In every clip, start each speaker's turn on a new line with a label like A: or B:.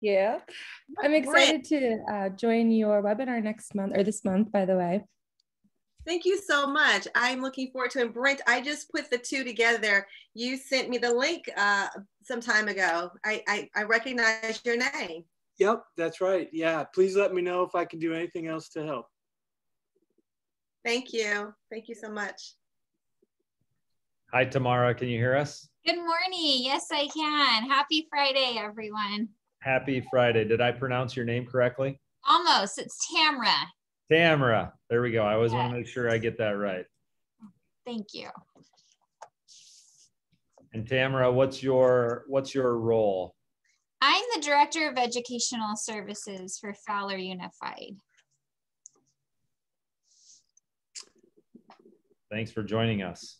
A: Yeah. I'm excited to uh, join your webinar next month or this month, by the way.
B: Thank you so much. I'm looking forward to it. Brent, I just put the two together. You sent me the link uh, some time ago. I, I, I recognize your name.
C: Yep, that's right. Yeah, please let me know if I can do anything else to help.
B: Thank you. Thank you so much.
D: Hi, Tamara. Can you hear us?
E: Good morning. Yes, I can. Happy Friday, everyone.
D: Happy Friday. Did I pronounce your name correctly?
E: Almost. It's Tamara.
D: Tamara. There we go. I always yes. want to make sure I get that right.
E: Thank you.
D: And Tamara, what's your what's your role?
E: I'm the Director of Educational Services for Fowler Unified.
D: Thanks for joining us.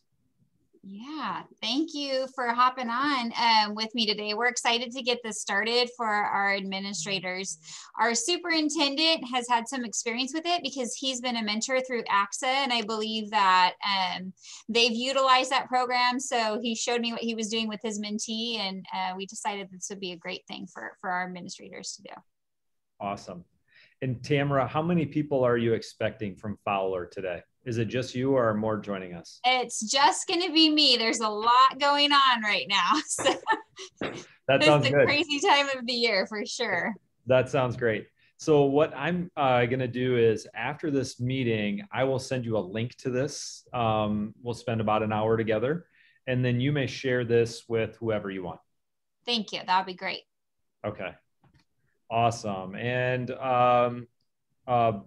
E: Yeah, thank you for hopping on um, with me today. We're excited to get this started for our administrators. Our superintendent has had some experience with it because he's been a mentor through ACSA, and I believe that um, they've utilized that program. So he showed me what he was doing with his mentee, and uh, we decided this would be a great thing for, for our administrators to do.
D: Awesome. And Tamara, how many people are you expecting from Fowler today? Is it just you or more joining us?
E: It's just going to be me. There's a lot going on right now. So
D: that sounds
E: a
D: good.
E: crazy time of the year for sure.
D: That sounds great. So what I'm uh, going to do is after this meeting, I will send you a link to this. Um, we'll spend about an hour together, and then you may share this with whoever you want.
E: Thank you. That would be great.
D: Okay. Awesome. And um, uh,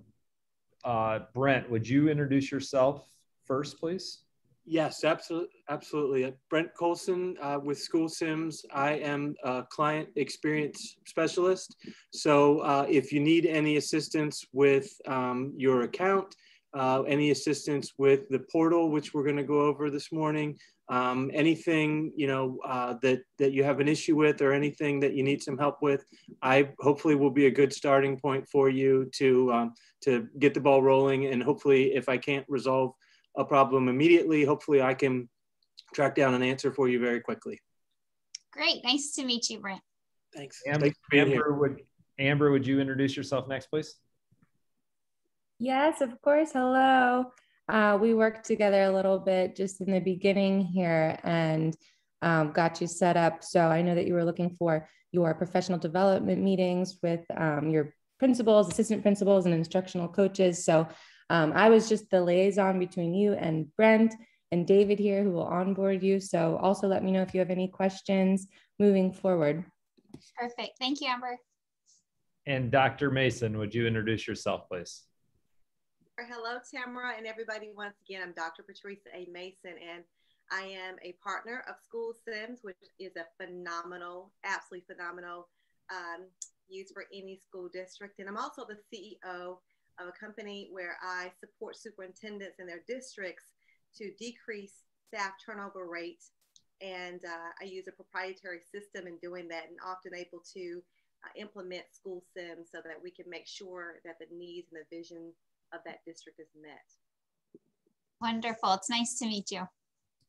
D: uh, Brent, would you introduce yourself first, please?
C: Yes, absolutely. Absolutely. Brent Colson uh, with School Sims. I am a client experience specialist. So uh, if you need any assistance with um, your account, uh, any assistance with the portal, which we're going to go over this morning, um, anything you know uh, that that you have an issue with or anything that you need some help with, I hopefully will be a good starting point for you to um, to get the ball rolling. And hopefully, if I can't resolve a problem immediately, hopefully I can track down an answer for you very quickly.
E: Great, nice to meet you, Brent.
C: Thanks.
D: Amber,
C: Thanks
D: Amber would Amber, would you introduce yourself next, please?
A: Yes, of course. Hello. Uh, we worked together a little bit just in the beginning here and um, got you set up. So I know that you were looking for your professional development meetings with um, your principals, assistant principals, and instructional coaches. So um, I was just the liaison between you and Brent and David here who will onboard you. So also let me know if you have any questions moving forward.
E: Perfect. Thank you, Amber.
D: And Dr. Mason, would you introduce yourself, please?
B: Hello, Tamara, and everybody. Once again, I'm Dr. Patricia A. Mason, and I am a partner of School Sims, which is a phenomenal, absolutely phenomenal um, use for any school district. And I'm also the CEO of a company where I support superintendents in their districts to decrease staff turnover rate. And uh, I use a proprietary system in doing that and often able to uh, implement School Sims so that we can make sure that the needs and the vision of that district is met.
E: Wonderful. It's nice to meet you.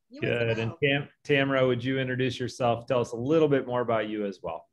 B: you
D: Good. And Tam Tamara, would you introduce yourself? Tell us a little bit more about you as well.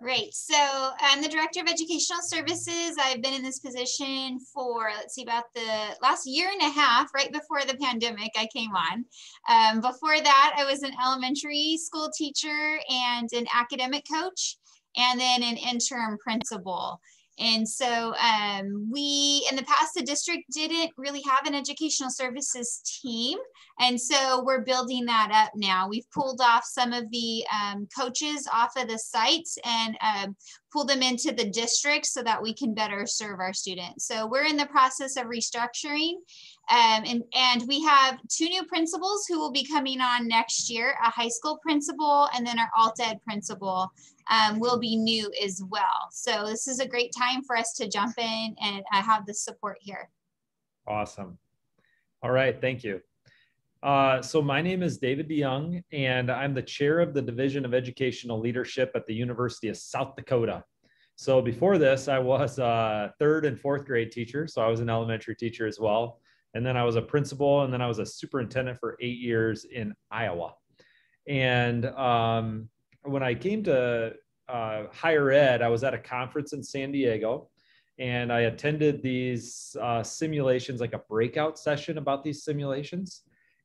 E: Great. So I'm the Director of Educational Services. I've been in this position for, let's see, about the last year and a half, right before the pandemic, I came on. Um, before that, I was an elementary school teacher and an academic coach, and then an interim principal. And so um, we, in the past, the district didn't really have an educational services team. And so we're building that up now. We've pulled off some of the um, coaches off of the sites and um, pull them into the district so that we can better serve our students. So we're in the process of restructuring. Um, and, and we have two new principals who will be coming on next year, a high school principal and then our alt ed principal um, will be new as well. So this is a great time for us to jump in and uh, have the support here.
D: Awesome. All right, thank you. Uh, so my name is David DeYoung, and I'm the chair of the Division of Educational Leadership at the University of South Dakota. So before this, I was a third and fourth grade teacher. So I was an elementary teacher as well. And then I was a principal, and then I was a superintendent for eight years in Iowa. And um, when I came to uh, higher ed, I was at a conference in San Diego and I attended these uh, simulations, like a breakout session about these simulations.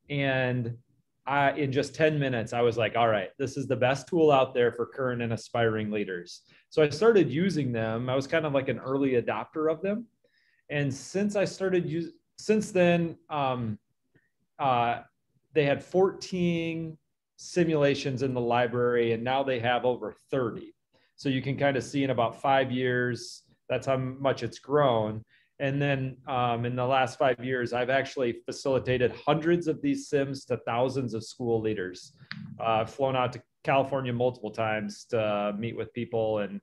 D: And I, in just 10 minutes, I was like, all right, this is the best tool out there for current and aspiring leaders. So I started using them. I was kind of like an early adopter of them. And since I started use, since then, um, uh, they had 14 simulations in the library, and now they have over 30. So you can kind of see in about five years, that's how much it's grown. And then um, in the last five years, I've actually facilitated hundreds of these sims to thousands of school leaders. Uh, I've flown out to California multiple times to meet with people and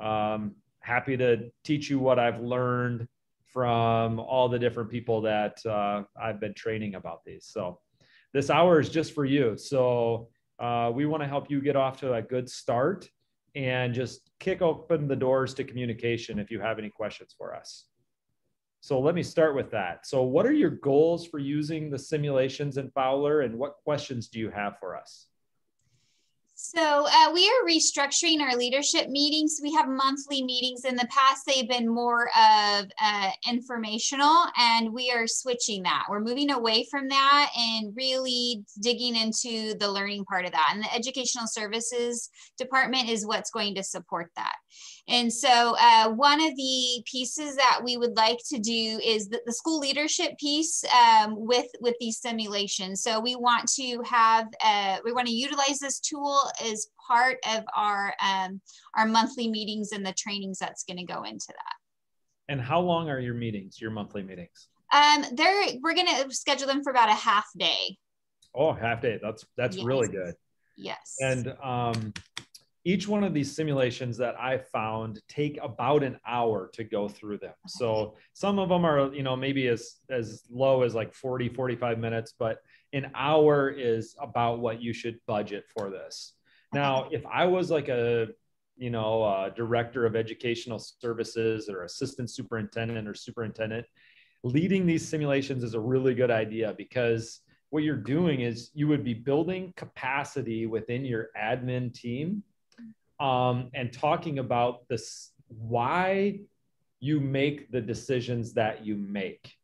D: um, happy to teach you what I've learned from all the different people that uh, I've been training about these. So this hour is just for you. So uh, we want to help you get off to a good start and just kick open the doors to communication if you have any questions for us. So let me start with that. So what are your goals for using the simulations in Fowler and what questions do you have for us?
E: So uh, we are restructuring our leadership meetings. We have monthly meetings. In the past, they've been more of uh, informational, and we are switching that. We're moving away from that and really digging into the learning part of that. And the educational services department is what's going to support that. And so uh, one of the pieces that we would like to do is the, the school leadership piece um, with, with these simulations. So we want to have, uh, we want to utilize this tool as part of our, um, our monthly meetings and the trainings that's going to go into that.
D: And how long are your meetings, your monthly meetings?
E: Um, they're, we're going to schedule them for about a half day.
D: Oh, half day. That's, that's yes. really good.
E: Yes.
D: And um, each one of these simulations that I found take about an hour to go through them. So some of them are, you know, maybe as as low as like 40, 45 minutes, but an hour is about what you should budget for this. Now, if I was like a, you know, a director of educational services or assistant superintendent or superintendent, leading these simulations is a really good idea because what you're doing is you would be building capacity within your admin team um, and talking about this why you make the decisions that you make.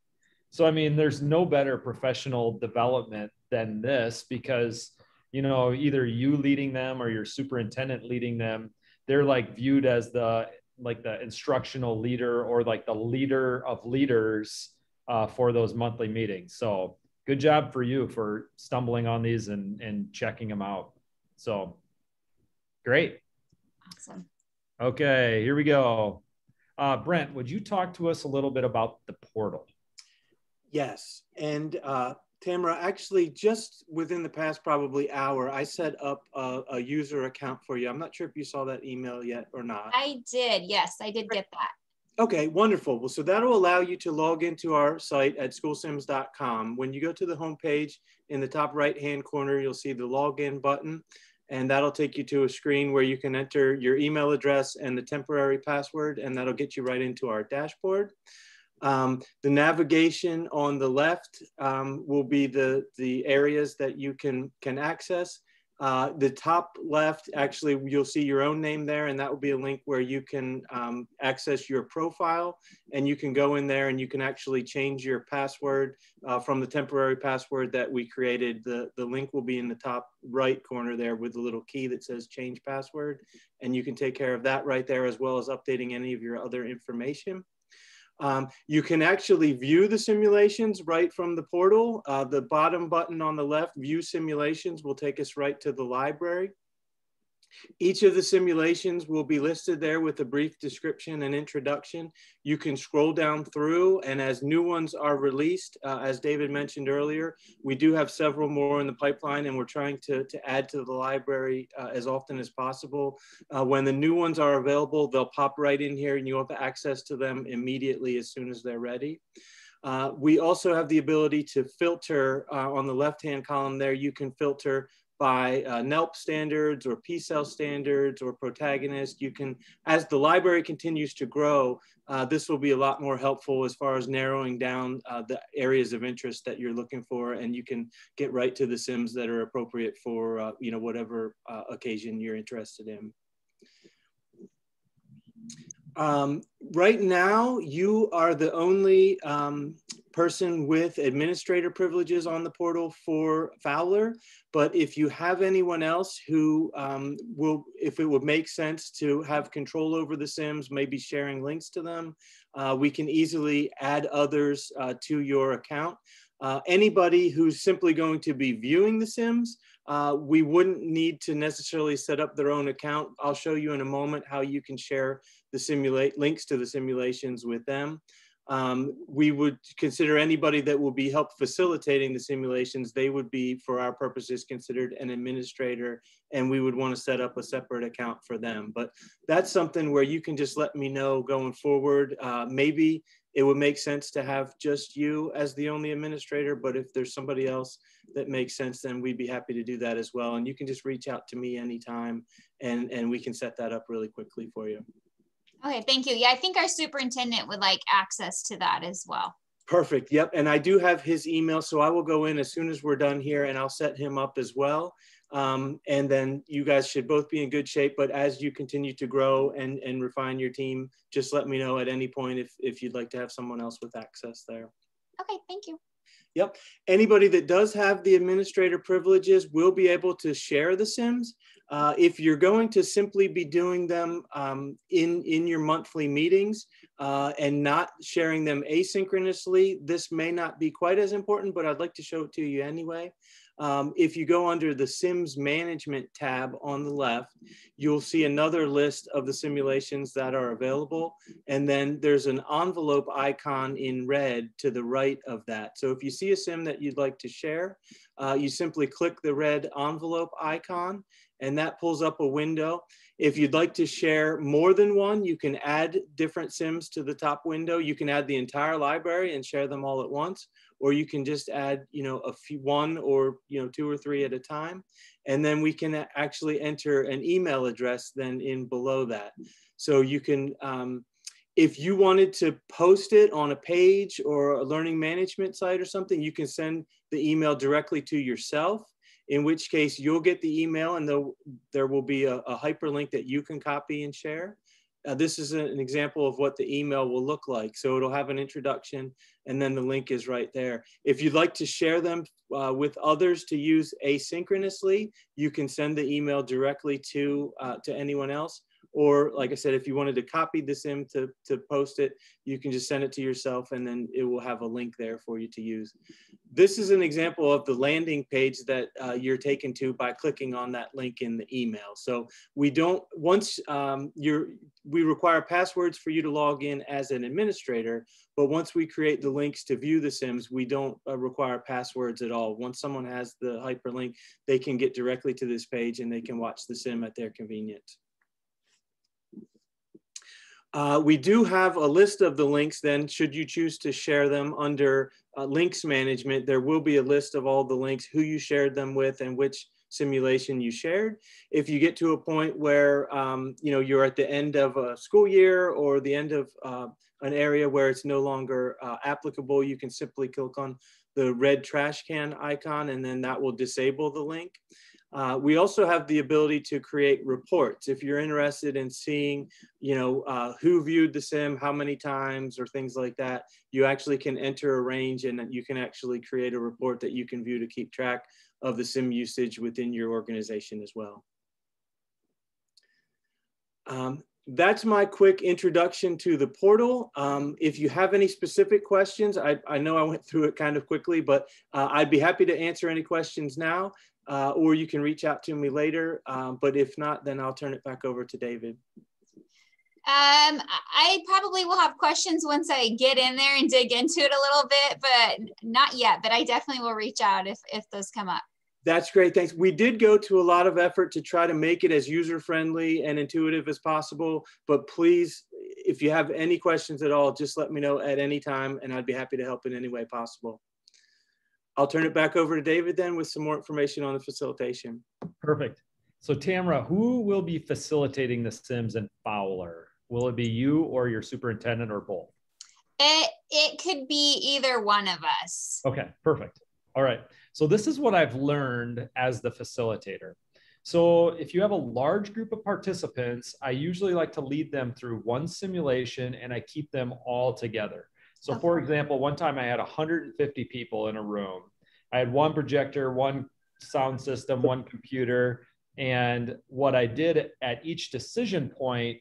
D: So, I mean, there's no better professional development than this because, you know, either you leading them or your superintendent leading them, they're like viewed as the like the instructional leader or like the leader of leaders uh, for those monthly meetings. So, good job for you for stumbling on these and and checking them out. So, great.
E: Awesome.
D: Okay, here we go. Uh, Brent, would you talk to us a little bit about the portal?
C: Yes, and uh, Tamara, actually, just within the past probably hour, I set up a, a, user account for you. I'm not sure if you saw that email yet or not.
E: I did. Yes, I did get that.
C: Okay, wonderful. Well, so that'll allow you to log into our site at schoolsims.com. When you go to the homepage in the top right hand corner, you'll see the login button and that'll take you to a screen where you can enter your email address and the temporary password, and that'll get you right into our dashboard. Um, the navigation on the left um, will be the, the areas that you can, can access. Uh, the top left, actually, you'll see your own name there, and that will be a link where you can um, access your profile, and you can go in there and you can actually change your password uh, from the temporary password that we created. The, the link will be in the top right corner there with the little key that says change password, and you can take care of that right there as well as updating any of your other information. Um, you can actually view the simulations right from the portal. Uh, the bottom button on the left, view simulations, will take us right to the library. Each of the simulations will be listed there with a brief description and introduction. You can scroll down through and as new ones are released, uh, as David mentioned earlier, we do have several more in the pipeline and we're trying to, to add to the library uh, as often as possible. Uh, when the new ones are available, they'll pop right in here and you'll have access to them immediately as soon as they're ready. Uh, we also have the ability to filter uh, on the left-hand column there. You can filter by uh, NELP standards or PSEL standards or protagonist. You can, as the library continues to grow, uh, this will be a lot more helpful as far as narrowing down uh, the areas of interest that you're looking for, and you can get right to the sims that are appropriate for uh, you know whatever uh, occasion you're interested in. Um, right now, you are the only um, person with administrator privileges on the portal for Fowler. But if you have anyone else who um, will, if it would make sense to have control over the Sims, maybe sharing links to them, uh, we can easily add others uh, to your account. Uh, anybody who's simply going to be viewing the Sims, uh, we wouldn't need to necessarily set up their own account. I'll show you in a moment how you can share the simulate links to the simulations with them. Um, we would consider anybody that will be help facilitating the simulations, they would be, for our purposes, considered an administrator, and we would want to set up a separate account for them. But that's something where you can just let me know going forward. Uh, maybe it would make sense to have just you as the only administrator, but if there's somebody else that makes sense, then we'd be happy to do that as well. And you can just reach out to me anytime and, and we can set that up really quickly for you.
E: Okay, thank you. Yeah, I think our superintendent would like access to that as well.
C: Perfect. Yep. And I do have his email. So I will go in as soon as we're done here and I'll set him up as well. Um, and then you guys should both be in good shape. But as you continue to grow and, and refine your team, just let me know at any point if, if you'd like to have someone else with access there.
E: Okay, thank you.
C: Yep. Anybody that does have the administrator privileges will be able to share the Sims. Uh, if you're going to simply be doing them um, in, in your monthly meetings uh, and not sharing them asynchronously, this may not be quite as important, but I'd like to show it to you anyway. Um, if you go under the Sims Management tab on the left, you'll see another list of the simulations that are available. And then there's an envelope icon in red to the right of that. So if you see a sim that you'd like to share, uh, you simply click the red envelope icon and that pulls up a window. If you'd like to share more than one, you can add different sims to the top window. You can add the entire library and share them all at once, or you can just add, you know, a few, one or, you know, two or three at a time. And then we can actually enter an email address then in below that. So you can, um, if you wanted to post it on a page or a learning management site or something, you can send the email directly to yourself in which case you'll get the email and there will be a, a, hyperlink that you can copy and share. Uh, this is an example of what the email will look like. So it'll have an introduction and then the link is right there. If you'd like to share them uh, with others to use asynchronously, you can send the email directly to, uh, to anyone else. Or like I said, if you wanted to copy this in to, to post it, you can just send it to yourself and then it will have a link there for you to use. This is an example of the landing page that uh, you're taken to by clicking on that link in the email. So we don't, once um, you're, we require passwords for you to log in as an administrator, but once we create the links to view the Sims, we don't uh, require passwords at all. Once someone has the hyperlink, they can get directly to this page and they can watch the Sim at their convenience. Uh, we do have a list of the links then, should you choose to share them under uh, links management, there will be a list of all the links, who you shared them with and which simulation you shared. If you get to a point where um, you know you're at the end of a school year or the end of uh, an area where it's no longer uh, applicable, you can simply click on the red trash can icon and then that will disable the link. Uh, we also have the ability to create reports. If you're interested in seeing, you know, uh, who viewed the sim, how many times, or things like that, you actually can enter a range and you can actually create a report that you can view to keep track of the sim usage within your organization as well. Um, that's my quick introduction to the portal. Um, if you have any specific questions, I, I, know I went through it kind of quickly, but uh, I'd be happy to answer any questions now uh, or you can reach out to me later. Um, but if not, then I'll turn it back over to David.
E: Um, I probably will have questions once I get in there and dig into it a little bit, but not yet. But I definitely will reach out if, if those come up.
C: That's great. Thanks. We did go to a lot of effort to try to make it as user friendly and intuitive as possible. But please, if you have any questions at all, just let me know at any time and I'd be happy to help in any way possible. I'll turn it back over to David then with some more information on the facilitation.
D: Perfect. So Tamara, who will be facilitating the Sims and Fowler? Will it be you or your superintendent or both?
E: It, it could be either one of us.
D: Okay, perfect. All right. So this is what I've learned as the facilitator. So if you have a large group of participants, I usually like to lead them through one simulation and I keep them all together. So
E: Okay.
D: for example, one time I had 150 people in a room. I had one projector, one sound system, one computer. And what I did at each decision point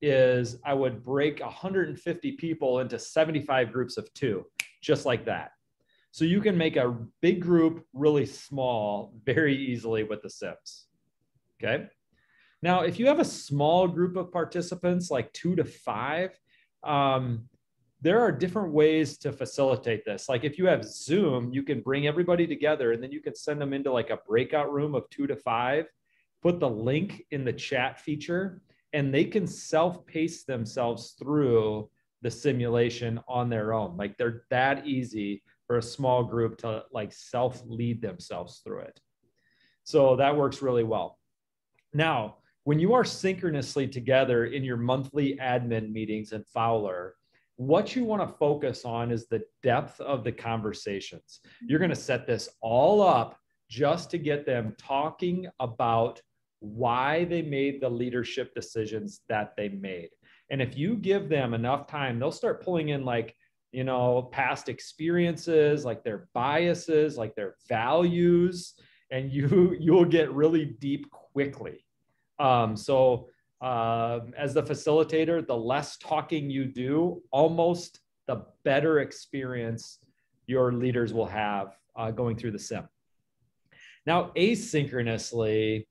D: is I would break 150 people into 75 groups of two, just like that. So you can make a big group really small very easily with the Sims. Okay. Now, if you have a small group of participants, like two to five, um, there are different ways to facilitate this. Like if you have Zoom, you can bring everybody together and then you can send them into like a breakout room of two to five, put the link in the chat feature, and they can self pace themselves through the simulation on their own. Like they're that easy for a small group to like self lead themselves through it. So that works really well. Now, when you are synchronously together in your monthly admin meetings in Fowler, what you want to focus on is the depth of the conversations. You're going to set this all up just to get them talking about why they made the leadership decisions that they made. And if you give them enough time, they'll start pulling in like, you know, past experiences, like their biases, like their values, and you you'll get really deep quickly. Um, so uh, as the facilitator, the less talking you do, almost the better experience your leaders will have uh, going through the sim. Now, asynchronously,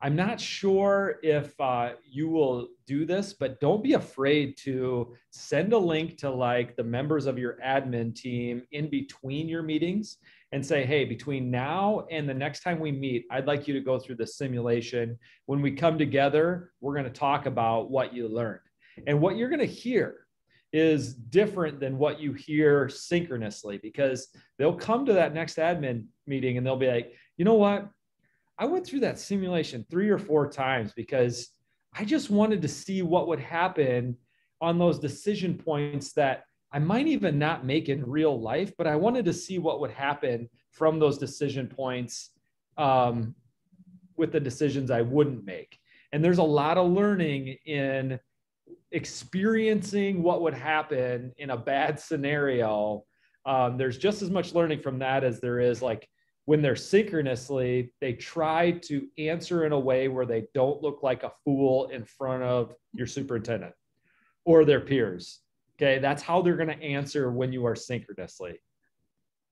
D: I'm not sure if uh, you will do this, but don't be afraid to send a link to like the members of your admin team in between your meetings and say, hey, between now and the next time we meet, I'd like you to go through the simulation. When we come together, we're going to talk about what you learned. And what you're going to hear is different than what you hear synchronously because they'll come to that next admin meeting and they'll be like, you know what? I went through that simulation three or four times because I just wanted to see what would happen on those decision points that I might even not make in real life, but I wanted to see what would happen from those decision points um, with the decisions I wouldn't make. And there's a lot of learning in experiencing what would happen in a bad scenario. Um, there's just as much learning from that as there is like when they're synchronously, they try to answer in a way where they don't look like a fool in front of your superintendent or their peers. Okay, that's how they're going to answer when you are synchronously.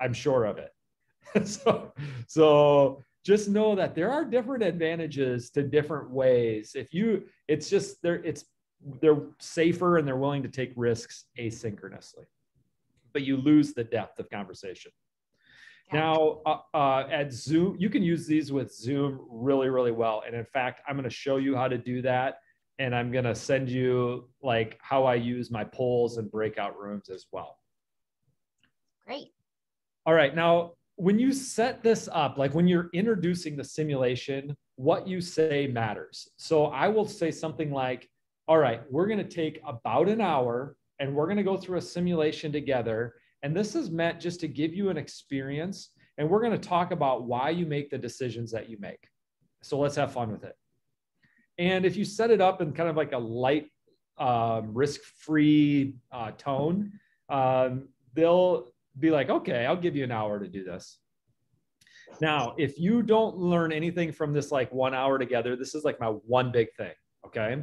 D: I'm sure of it. so, so just know that there are different advantages to different ways. If you, it's just they're it's they're safer and they're willing to take risks asynchronously, but you lose the depth of conversation. Now, uh, uh, at Zoom, you can use these with Zoom really, really well. And in fact, I'm going to show you how to do that. And I'm going to send you like how I use my polls and breakout rooms as well.
E: Great.
D: All right. Now, when you set this up, like when you're introducing the simulation, what you say matters. So I will say something like, all right, we're going to take about an hour and we're going to go through a simulation together. And this is meant just to give you an experience. And we're going to talk about why you make the decisions that you make. So let's have fun with it. And if you set it up in kind of like a light, um, risk free uh, tone, um, they'll be like, okay, I'll give you an hour to do this. Now, if you don't learn anything from this like one hour together, this is like my one big thing. Okay.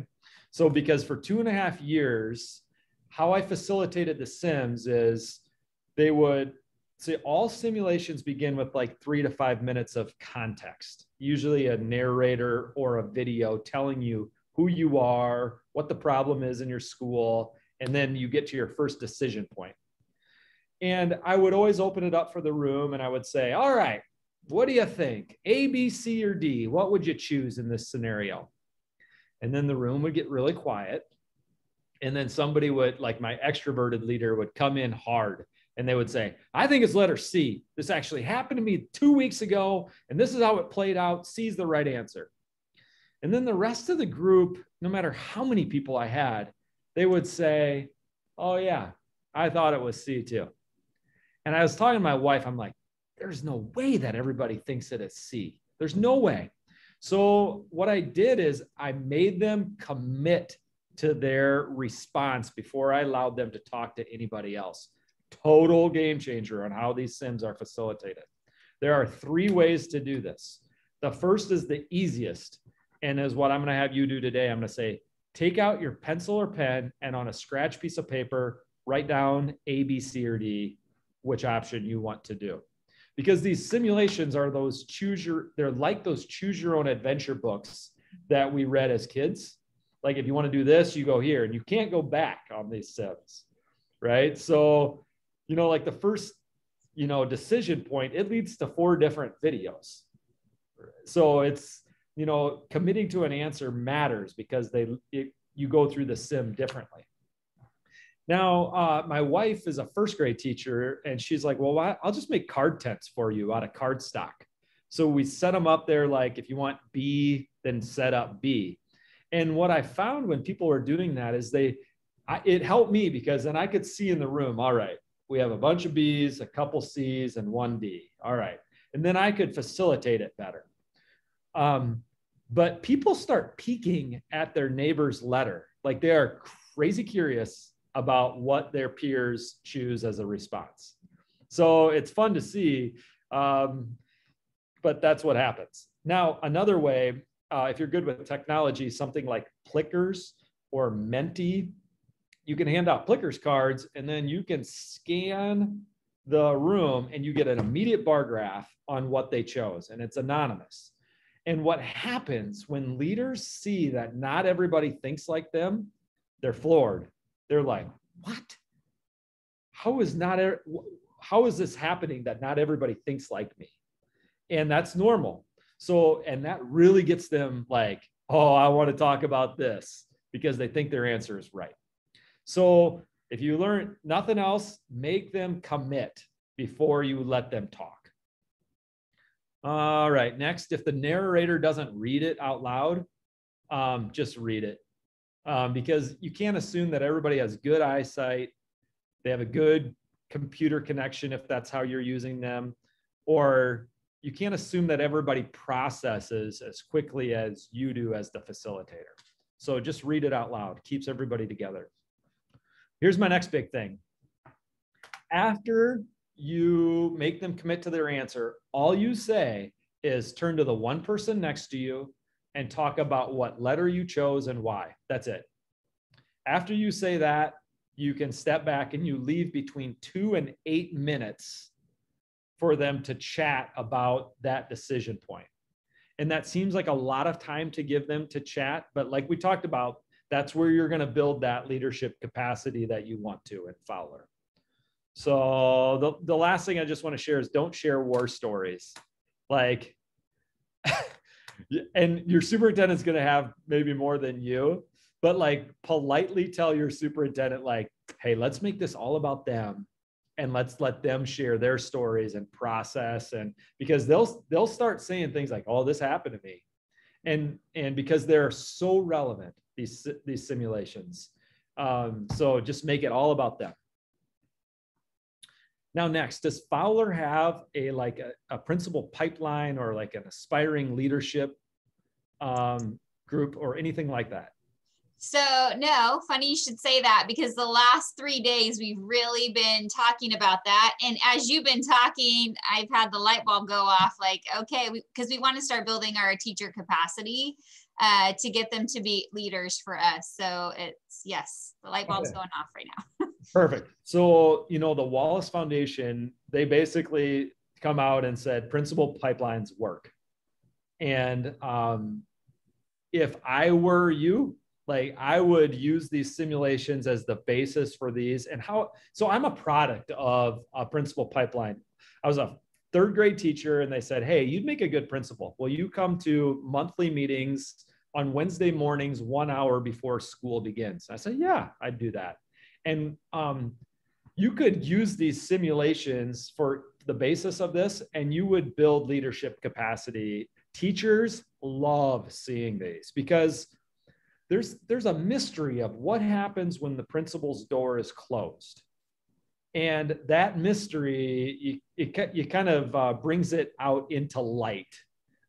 D: So, because for two and a half years, how I facilitated the Sims is they would say all simulations begin with like three to five minutes of context, usually a narrator or a video telling you who you are, what the problem is in your school, and then you get to your first decision point. And I would always open it up for the room and I would say, All right, what do you think? A, B, C, or D? What would you choose in this scenario? And then the room would get really quiet. And then somebody would, like my extroverted leader, would come in hard and they would say, I think it's letter C. This actually happened to me two weeks ago, and this is how it played out. C is the right answer. And then the rest of the group, no matter how many people I had, they would say, Oh, yeah, I thought it was C too. And I was talking to my wife, I'm like, there's no way that everybody thinks it's C. There's no way. So what I did is I made them commit to their response before I allowed them to talk to anybody else. Total game changer on how these sims are facilitated. There are three ways to do this. The first is the easiest, and is what I'm going to have you do today. I'm going to say, take out your pencil or pen and on a scratch piece of paper, write down A, B, C, or D, which option you want to do because these simulations are those choose your they're like those choose your own adventure books that we read as kids like if you want to do this you go here and you can't go back on these sims right so you know like the first you know decision point it leads to four different videos so it's you know committing to an answer matters because they it, you go through the sim differently now, uh, my wife is a first grade teacher, and she's like, Well, I'll just make card tents for you out of card stock. So we set them up there like, if you want B, then set up B. And what I found when people were doing that is they, I, it helped me because then I could see in the room, all right, we have a bunch of B's, a couple C's, and one D. All right. And then I could facilitate it better. Um, but people start peeking at their neighbor's letter. Like they are crazy curious about what their peers choose as a response. So it's fun to see, um, but that's what happens. Now, another way, uh, if you're good with technology, something like Plickers or Menti, you can hand out Plickers cards and then you can scan the room and you get an immediate bar graph on what they chose, and it's anonymous. And what happens when leaders see that not everybody thinks like them, they're floored they're like, what? How is not how is this happening that not everybody thinks like me? And that's normal. So, and that really gets them like, oh, I want to talk about this because they think their answer is right. So, if you learn nothing else, make them commit before you let them talk. All right, next, if the narrator doesn't read it out loud, um, just read it um, because you can't assume that everybody has good eyesight, they have a good computer connection if that's how you're using them, or you can't assume that everybody processes as quickly as you do as the facilitator. So just read it out loud, keeps everybody together. Here's my next big thing. After you make them commit to their answer, all you say is turn to the one person next to you and talk about what letter you chose and why. That's it. After you say that, you can step back and you leave between two and eight minutes for them to chat about that decision point. And that seems like a lot of time to give them to chat. But like we talked about, that's where you're going to build that leadership capacity that you want to in Fowler. So the, the last thing I just want to share is don't share war stories. Like and your superintendent's going to have maybe more than you but like politely tell your superintendent like hey let's make this all about them and let's let them share their stories and process and because they'll they'll start saying things like oh this happened to me and and because they're so relevant these these simulations um, so just make it all about them now, next, does Fowler have a like a, a principal pipeline or like an aspiring leadership um, group or anything like that?
E: So, no, funny you should say that because the last three days we've really been talking about that. And as you've been talking, I've had the light bulb go off like, okay, because we, we want to start building our teacher capacity uh, to get them to be leaders for us. So, it's yes, the light bulb's okay. going off right now.
D: Perfect. So, you know, the Wallace Foundation, they basically come out and said principal pipelines work. And um, if I were you, like I would use these simulations as the basis for these and how so I'm a product of a principal pipeline. I was a third grade teacher and they said, Hey, you'd make a good principal. Well, you come to monthly meetings on Wednesday mornings, one hour before school begins. I said, Yeah, I'd do that. And um, you could use these simulations for the basis of this and you would build leadership capacity teachers love seeing these because there's there's a mystery of what happens when the principal's door is closed and that mystery you, it, kind of uh, brings it out into light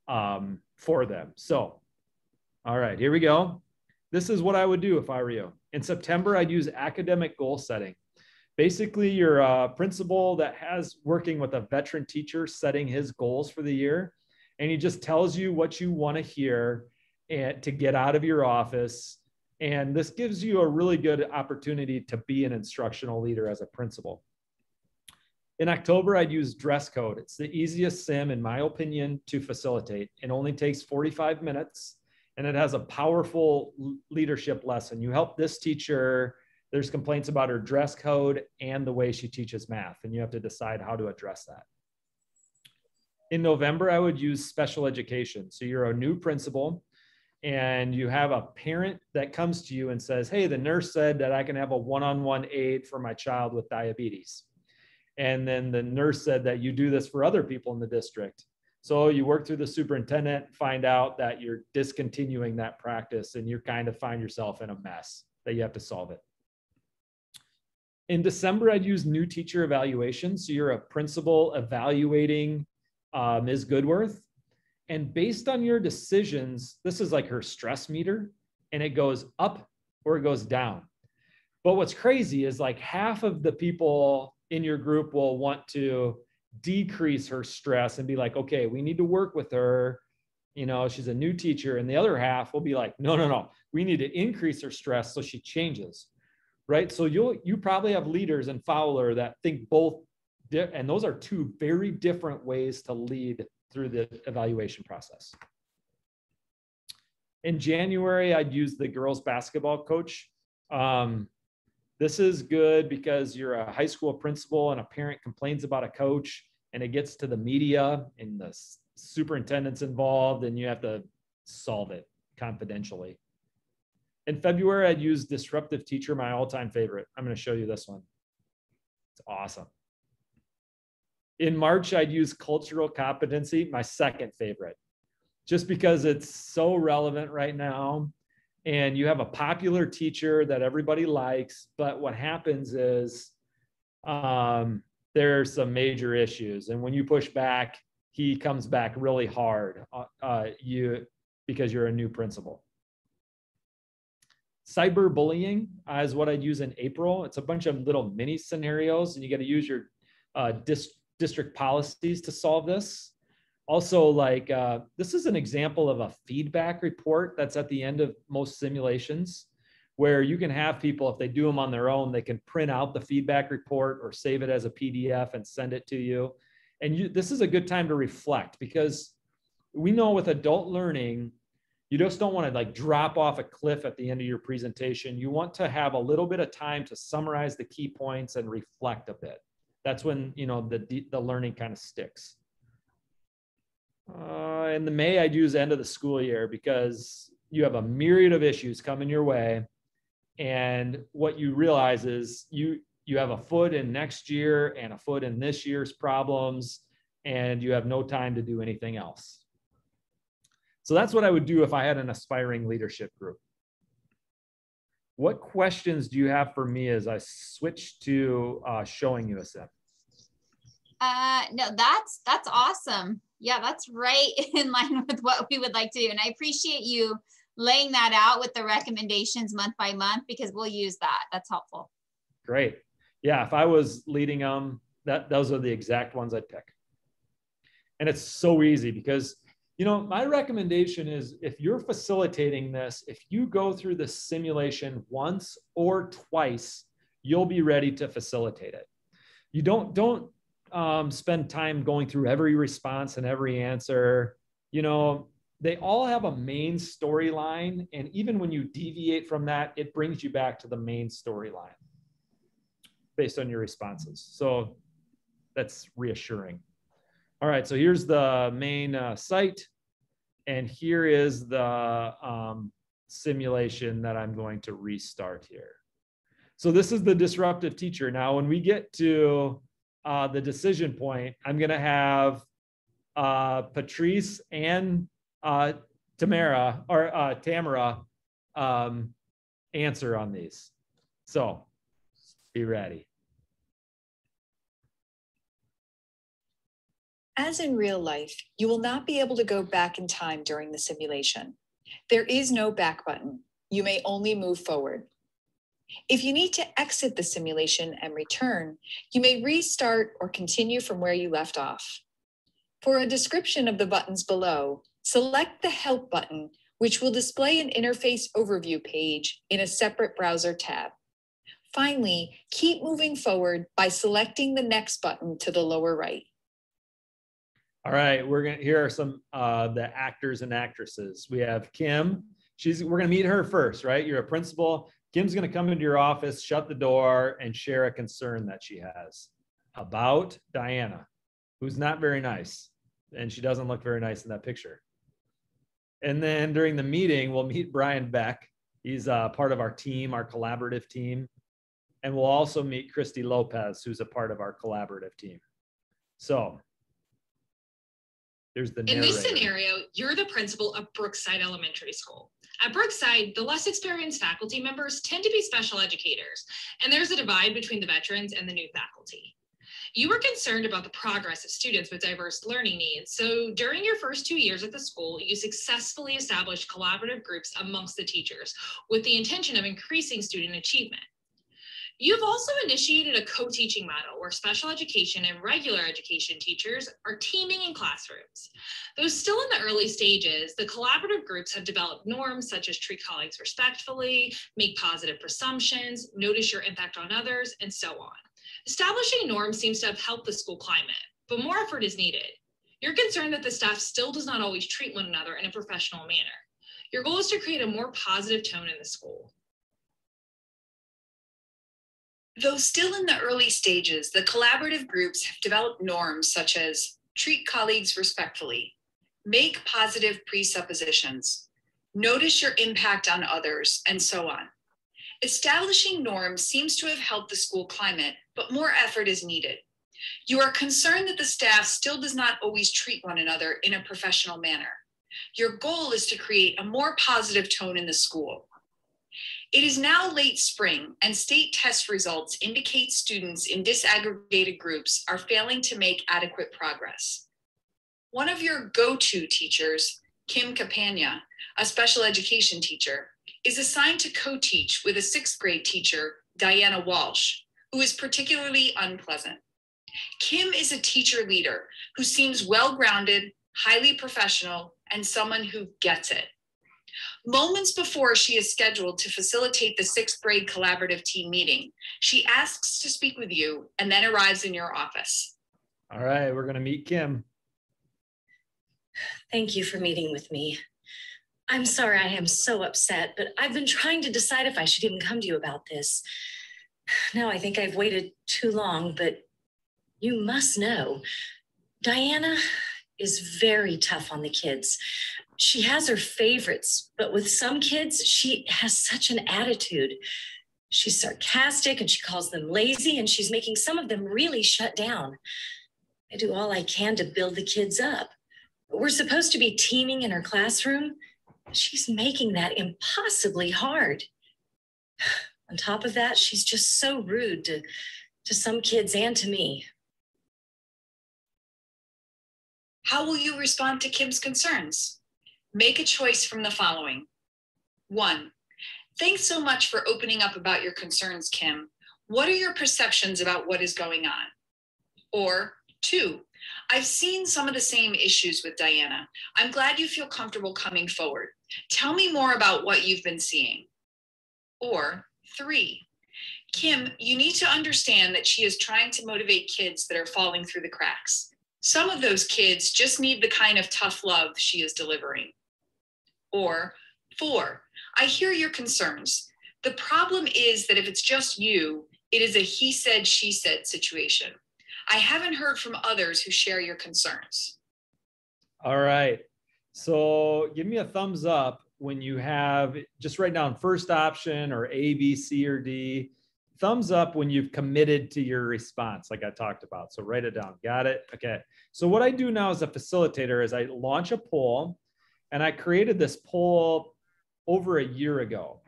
D: um, for them. So, all right, here we go. This is what I would do if I were you. In September, I'd use academic goal setting. Basically, you're a principal that has working with a veteran teacher setting his goals for the year, and he just tells you what you want to hear and to get out of your office. And this gives you a really good opportunity to be an instructional leader as a principal. In October, I'd use dress code. It's the easiest sim, in my opinion, to facilitate. It only takes 45 minutes and it has a powerful leadership lesson. You help this teacher, there's complaints about her dress code and the way she teaches math, and you have to decide how to address that. In November, I would use special education. So you're a new principal and you have a parent that comes to you and says, Hey, the nurse said that I can have a one on one aid for my child with diabetes. And then the nurse said that you do this for other people in the district. So you work through the superintendent, find out that you're discontinuing that practice and you kind of find yourself in a mess that you have to solve it. In December, I'd use new teacher evaluation. So you're a principal evaluating uh, Ms. Goodworth. And based on your decisions, this is like her stress meter and it goes up or it goes down. But what's crazy is like half of the people in your group will want to decrease her stress and be like, okay, we need to work with her. You know, she's a new teacher. And the other half will be like, no, no, no, we need to increase her stress so she changes. Right. So you'll, you probably have leaders in Fowler that think both, and those are two very different ways to lead through the evaluation process. In January, I'd use the girls basketball coach. Um, this is good because you're a high school principal and a parent complains about a coach and it gets to the media and the superintendent's involved and you have to solve it confidentially. In February, I'd use Disruptive Teacher, my all time favorite. I'm going to show you this one. It's awesome. In March, I'd use Cultural Competency, my second favorite, just because it's so relevant right now. And you have a popular teacher that everybody likes but what happens is um, are some major issues. And when you push back he comes back really hard uh, uh, you because you're a new principal. Cyberbullying is what i'd use in april it's a bunch of little mini scenarios and you got to use your uh, dis- district policies to solve this. Also like uh, this is an example of a feedback report that's at the end of most simulations where you can have people if they do them on their own they can print out the feedback report or save it as a pdf and send it to you. And you, this is a good time to reflect because we know with adult learning you just don't want to like drop off a cliff at the end of your presentation. You want to have a little bit of time to summarize the key points and reflect a bit that's when you know the the learning kind of sticks uh, in the May, I'd use end of the school year because you have a myriad of issues coming your way. And what you realize is you you have a foot in next year and a foot in this year's problems, and you have no time to do anything else. So that's what I would do if I had an aspiring leadership group. What questions do you have for me as I switch to uh, showing you a sim?
E: Uh, no, that's that's awesome yeah, that's right in line with what we would like to do. And I appreciate you laying that out with the recommendations month by month because we'll use that. That's helpful.
D: Great. Yeah, if I was leading them, that those are the exact ones I'd pick. And it's so easy because you know, my recommendation is if you're facilitating this, if you go through the simulation once or twice, you'll be ready to facilitate it. You don't don't um, spend time going through every response and every answer. You know, they all have a main storyline. And even when you deviate from that, it brings you back to the main storyline based on your responses. So that's reassuring. All right, so here's the main uh, site. And here is the um, simulation that I'm going to restart here. So this is the disruptive teacher. Now, when we get to uh, the decision point, I'm going to have uh, Patrice and uh, Tamara or uh, Tamara um, answer on these. So be ready.
F: As in real life, you will not be able to go back in time during the simulation. There is no back button. You may only move forward. If you need to exit the simulation and return, you may restart or continue from where you left off. For a description of the buttons below, select the Help button, which will display an interface overview page in a separate browser tab. Finally, keep moving forward by selecting the next button to the lower right.
D: All right, we're gonna here are some uh, the actors and actresses. We have Kim. She's we're gonna meet her first, right? You're a principal. Kim's to come into your office, shut the door, and share a concern that she has about Diana, who's not very nice. And she doesn't look very nice in that picture. And then during the meeting, we'll meet Brian Beck. He's uh, part of our team, our collaborative team. And we'll also meet Christy Lopez, who's a part of our collaborative team. So there's the
G: In this scenario, you're the principal of Brookside Elementary School. At Brookside, the less experienced faculty members tend to be special educators, and there's a divide between the veterans and the new faculty. You were concerned about the progress of students with diverse learning needs, so during your first two years at the school, you successfully established collaborative groups amongst the teachers with the intention of increasing student achievement. You've also initiated a co-teaching model where special education and regular education teachers are teaming in classrooms. Though still in the early stages, the collaborative groups have developed norms such as treat colleagues respectfully, make positive presumptions, notice your impact on others, and so on. Establishing norms seems to have helped the school climate, but more effort is needed. You're concerned that the staff still does not always treat one another in a professional manner. Your goal is to create a more positive tone in the school.
F: Though still in the early stages, the collaborative groups have developed norms such as treat colleagues respectfully, make positive presuppositions, notice your impact on others, and so on. Establishing norms seems to have helped the school climate, but more effort is needed. You are concerned that the staff still does not always treat one another in a professional manner. Your goal is to create a more positive tone in the school. It is now late spring, and state test results indicate students in disaggregated groups are failing to make adequate progress. One of your go to teachers, Kim Capania, a special education teacher, is assigned to co teach with a sixth grade teacher, Diana Walsh, who is particularly unpleasant. Kim is a teacher leader who seems well grounded, highly professional, and someone who gets it. Moments before she is scheduled to facilitate the sixth grade collaborative team meeting, she asks to speak with you and then arrives in your office.
D: All right, we're going to meet Kim.
H: Thank you for meeting with me. I'm sorry I am so upset, but I've been trying to decide if I should even come to you about this. Now I think I've waited too long, but you must know Diana is very tough on the kids she has her favorites, but with some kids, she has such an attitude. She's sarcastic and she calls them lazy, and she's making some of them really shut down. I do all I can to build the kids up. We're supposed to be teaming in her classroom. She's making that impossibly hard. On top of that, she's just so rude to, to some kids and to me.
F: How will you respond to Kim's concerns? Make a choice from the following. One, thanks so much for opening up about your concerns, Kim. What are your perceptions about what is going on? Or two, I've seen some of the same issues with Diana. I'm glad you feel comfortable coming forward. Tell me more about what you've been seeing. Or three, Kim, you need to understand that she is trying to motivate kids that are falling through the cracks. Some of those kids just need the kind of tough love she is delivering. Or four, I hear your concerns. The problem is that if it's just you, it is a he said, she said situation. I haven't heard from others who share your concerns.
D: All right. So give me a thumbs up when you have just write down first option or A, B, C, or D. Thumbs up when you've committed to your response, like I talked about. So write it down. Got it? Okay. So what I do now as a facilitator is I launch a poll and I created this poll over a year ago.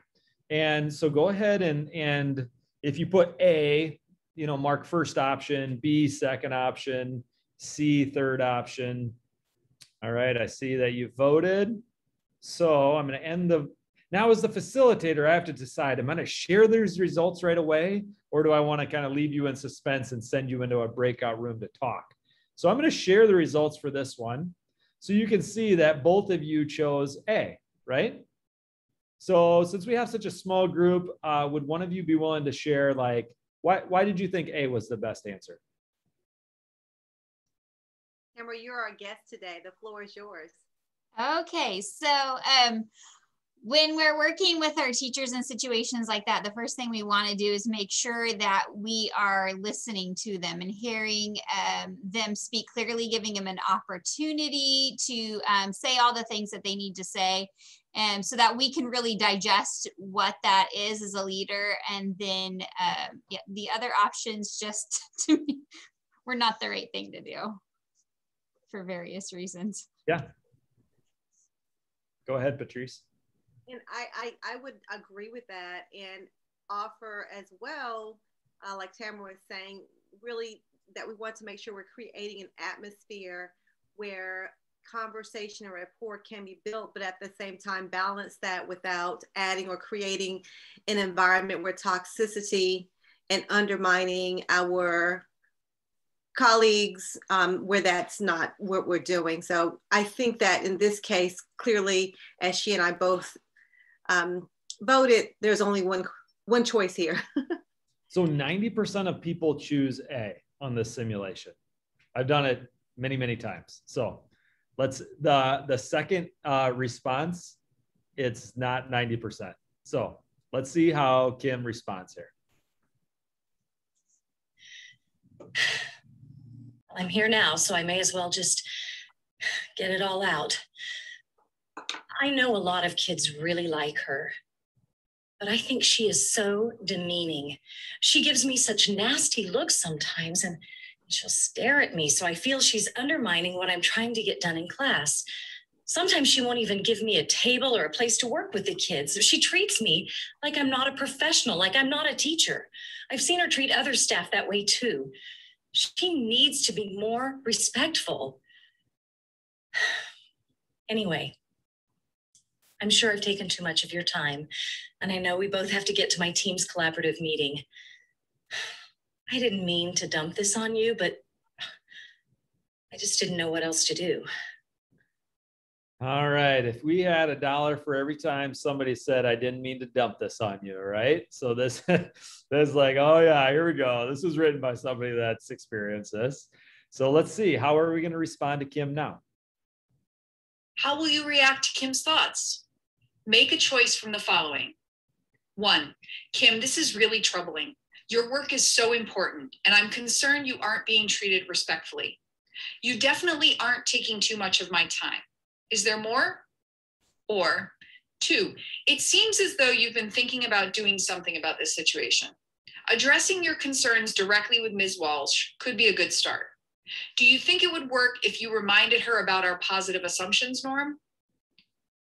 D: And so go ahead and, and if you put A, you know, mark first option, B, second option, C, third option. All right, I see that you voted. So I'm going to end the, now as the facilitator, I have to decide, am I going to share these results right away? Or do I want to kind of leave you in suspense and send you into a breakout room to talk? So I'm going to share the results for this one. So you can see that both of you chose A, right? So since we have such a small group, uh, would one of you be willing to share like, why, why did you think A was the best answer?
B: Tamara, you're our guest today. The floor is yours.
E: Okay, so um, when we're working with our teachers in situations like that, the first thing we want to do is make sure that we are listening to them and hearing um, them speak clearly, giving them an opportunity to um, say all the things that they need to say, and so that we can really digest what that is as a leader. And then uh, yeah, the other options just to me were not the right thing to do for various reasons.
D: Yeah. Go ahead, Patrice.
B: And I, I, I would agree with that and offer as well, uh, like Tamara was saying, really that we want to make sure we're creating an atmosphere where conversation or rapport can be built, but at the same time, balance that without adding or creating an environment where toxicity and undermining our colleagues um, where that's not what we're doing. So I think that in this case, clearly, as she and I both um, it. there's only one one choice here.
D: so 90% of people choose A on this simulation. I've done it many, many times. So let's the the second uh, response, it's not 90%. So let's see how Kim responds here.
H: I'm here now, so I may as well just get it all out. I know a lot of kids really like her, but I think she is so demeaning. She gives me such nasty looks sometimes, and she'll stare at me, so I feel she's undermining what I'm trying to get done in class. Sometimes she won't even give me a table or a place to work with the kids. She treats me like I'm not a professional, like I'm not a teacher. I've seen her treat other staff that way too. She needs to be more respectful. Anyway, I'm sure I've taken too much of your time, and I know we both have to get to my team's collaborative meeting. I didn't mean to dump this on you, but I just didn't know what else to do.
D: All right. If we had a dollar for every time somebody said, I didn't mean to dump this on you, right? So this, this is like, oh yeah, here we go. This was written by somebody that's experienced this. So let's see, how are we going to respond to Kim now?
F: How will you react to Kim's thoughts? Make a choice from the following. One, Kim, this is really troubling. Your work is so important, and I'm concerned you aren't being treated respectfully. You definitely aren't taking too much of my time. Is there more? Or two, it seems as though you've been thinking about doing something about this situation. Addressing your concerns directly with Ms. Walsh could be a good start. Do you think it would work if you reminded her about our positive assumptions norm?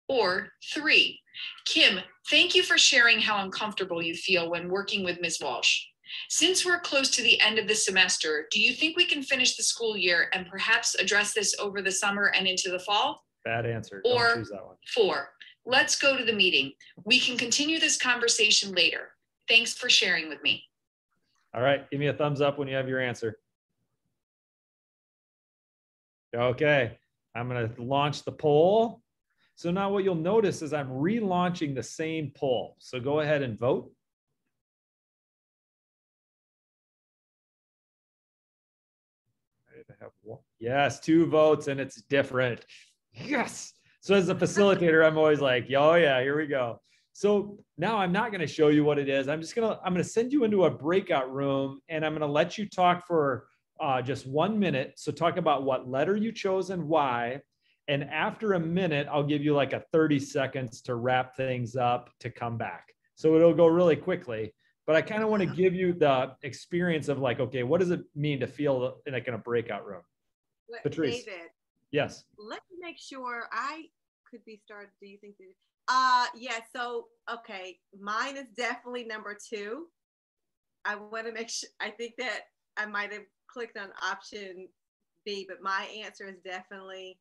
F: Or three, Kim, thank you for sharing how uncomfortable you feel when working with Ms. Walsh. Since we're close to the end of the semester, do you think we can finish the school year and perhaps address this over the summer and into the fall?
D: Bad answer.
F: Or four, let's go to the meeting. We can continue this conversation later. Thanks for sharing with me.
D: All right, give me a thumbs up when you have your answer. Okay, I'm gonna launch the poll. So now what you'll notice is I'm relaunching the same poll. So go ahead and vote. Yes, two votes and it's different yes. So as a facilitator, I'm always like, oh yeah, here we go. So now I'm not going to show you what it is. I'm just going to, I'm going to send you into a breakout room and I'm going to let you talk for uh, just one minute. So talk about what letter you chose and why. And after a minute, I'll give you like a 30 seconds to wrap things up to come back. So it'll go really quickly. But I kind of want to give you the experience of like, okay, what does it mean to feel like in a breakout room? Patrice.
B: David,
D: Yes.
B: Let me make sure I could be started. Do you think? Uh, yeah. So, okay, mine is definitely number two. I want to make sure. I think that I might have clicked on option B, but my answer is definitely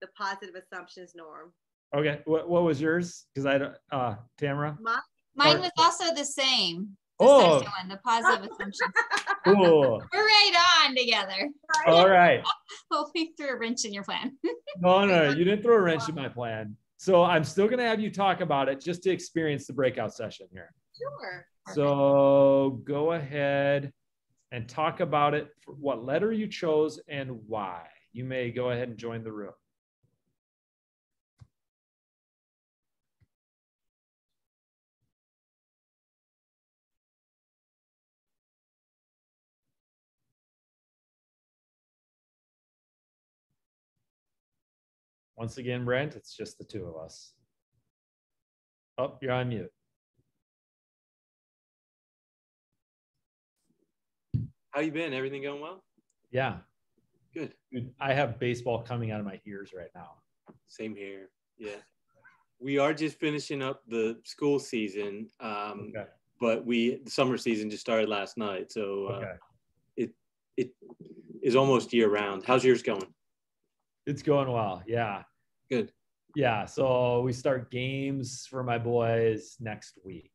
B: the positive assumptions norm.
D: Okay. What, what was yours? Because I don't, uh, Tamara?
B: My,
E: Mine was also the same. The
D: Oh.
E: second one, the positive assumptions.
D: Cool.
E: We're right on together.
D: All right.
E: Well, we threw a wrench in your plan.
D: No, no, you didn't throw a wrench in my plan. So I'm still going to have you talk about it just to experience the breakout session here.
B: sure.
D: So go ahead and talk about it, what letter you chose and why. You may go ahead and join the room. Once again, Brent, it's just the two of us. Oh, you're on mute.
C: How you been? Everything going well?
D: Yeah.
C: Good.
D: Dude, I have baseball coming out of my ears right now.
C: Same here. Yeah. We are just finishing up the school season, um,
D: Okay.
C: but we the summer season just started last night, so uh,
D: Okay.
C: it it is almost year round. How's yours going?
D: It's going well. Yeah.
C: Good.
D: Yeah. So we start games for my boys next week.